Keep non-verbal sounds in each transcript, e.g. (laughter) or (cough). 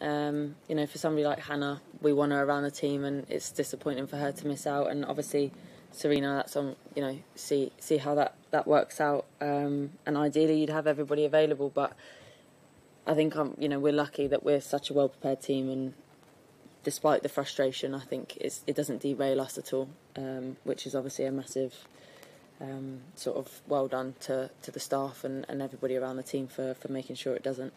Um, you know, for somebody like Hannah, we want her around the team, and it's disappointing for her to miss out. And obviously, Sarina, that's on. You know, see see how that that works out. Um, and ideally, you'd have everybody available, but I think um, you know we're lucky that we're such a well prepared team, and despite the frustration, I think it doesn't derail us at all, um, which is obviously a massive um, sort of well done to, to the staff and, and everybody around the team for, for making sure it doesn't.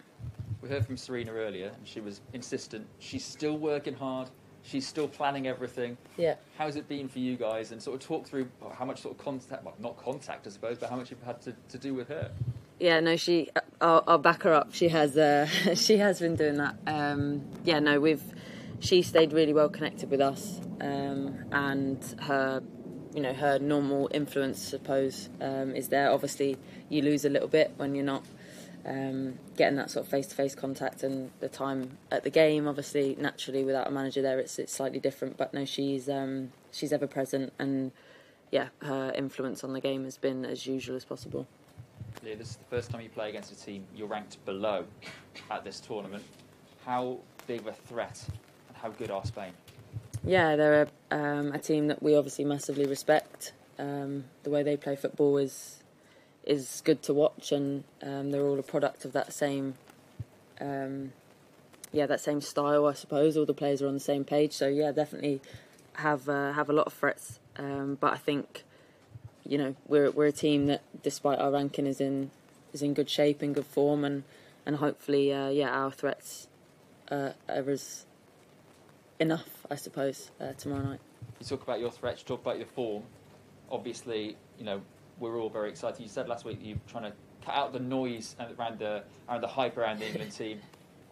We heard from Sarina earlier, and she was insistent. She's still working hard. She's still planning everything. Yeah. How's it been for you guys? And sort of talk through how much sort of contact, well, not contact, I suppose, but how much you've had to, to do with her. Yeah, no, she. I'll, I'll back her up. She has. Uh, (laughs) she has been doing that. Um, yeah, no, we've. She stayed really well connected with us, um, and her you know her normal influence, I suppose, um, is there. Obviously, you lose a little bit when you're not um, getting that sort of face-to-face contact and the time at the game. Obviously, naturally, without a manager there, it's it's slightly different. But no, she's um, she's ever present, and yeah, her influence on the game has been as usual as possible. Yeah, this is the first time you play against a team you're ranked below at this tournament. How big of a threat and how good are Spain? Yeah, they're a, um, a team that we obviously massively respect. Um, the way they play football is is good to watch, and um, they're all a product of that same, um, yeah, that same style, I suppose. All the players are on the same page, so yeah, definitely have uh, have a lot of threats. Um, but I think, you know, we're we're a team that, despite our ranking, is in is in good shape, in good form, and and hopefully, uh, yeah, our threats uh, are as enough, I suppose, uh, tomorrow night. You talk about your threats, talk about your form. Obviously, you know, we're all very excited. You said last week you're trying to cut out the noise around the around the hype around the (laughs) England team.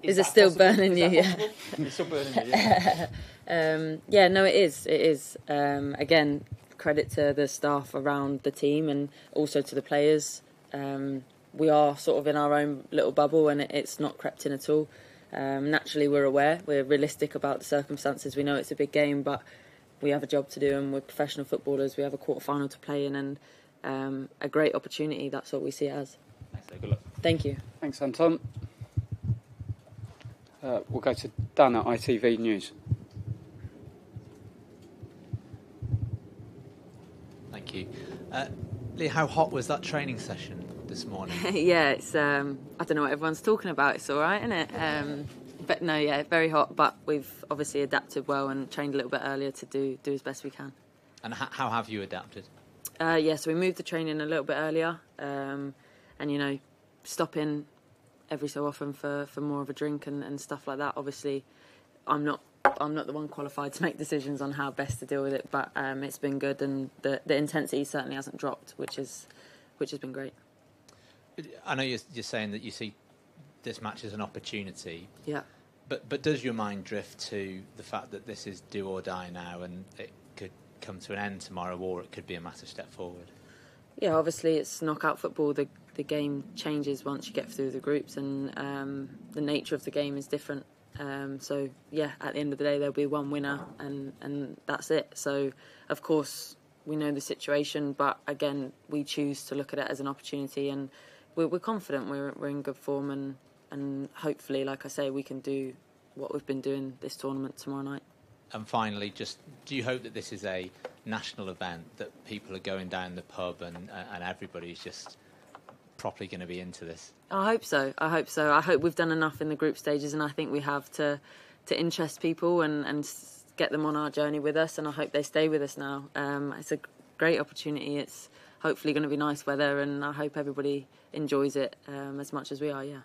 Is, is it still possible? burning is you? Yeah. (laughs) it's still burning you. Yeah. (laughs) um, yeah, no, it is. It is. Um, again, credit to the staff around the team and also to the players. Um, we are sort of in our own little bubble, and it, it's not crept in at all. Um, naturally, we're aware, we're realistic about the circumstances. We know it's a big game, but we have a job to do, and we're professional footballers. We have a quarter final to play in, and um, a great opportunity. That's what we see it as. Thanks, good luck. Thank you. Thanks, Anton. Uh, we'll go to Dan at ITV News. Thank you. Uh, Lee, how hot was that training session this morning? (laughs) yeah, it's. Um, I don't know what everyone's talking about. It's all right, isn't it? Um, but no, yeah, very hot. But we've obviously adapted well and trained a little bit earlier to do do as best we can. And h- how have you adapted? Uh, yeah, so we moved the training a little bit earlier, um, and you know, stopping every so often for, for more of a drink and, and stuff like that. Obviously, I'm not I'm not the one qualified to make decisions on how best to deal with it, but um, it's been good, and the the intensity certainly hasn't dropped, which is which has been great. I know you're, you're saying that you see this match as an opportunity. Yeah. But but does your mind drift to the fact that this is do or die now, and it could come to an end tomorrow, or it could be a massive step forward? Yeah, obviously it's knockout football. The the game changes once you get through the groups, and um, the nature of the game is different. Um, so yeah, at the end of the day, there'll be one winner, and and that's it. So of course we know the situation, but again, we choose to look at it as an opportunity, and we're, we're confident we're we're in good form, and and hopefully, like I say, we can do what we've been doing this tournament tomorrow night. And finally, just do you hope that this is a national event that people are going down the pub and and everybody's just properly going to be into this? I hope so. I hope so. I hope we've done enough in the group stages, and I think we have to to interest people and and get them on our journey with us. And I hope they stay with us now. Um, it's a great opportunity. It's hopefully going to be nice weather, and I hope everybody enjoys it um, as much as we are. Yeah.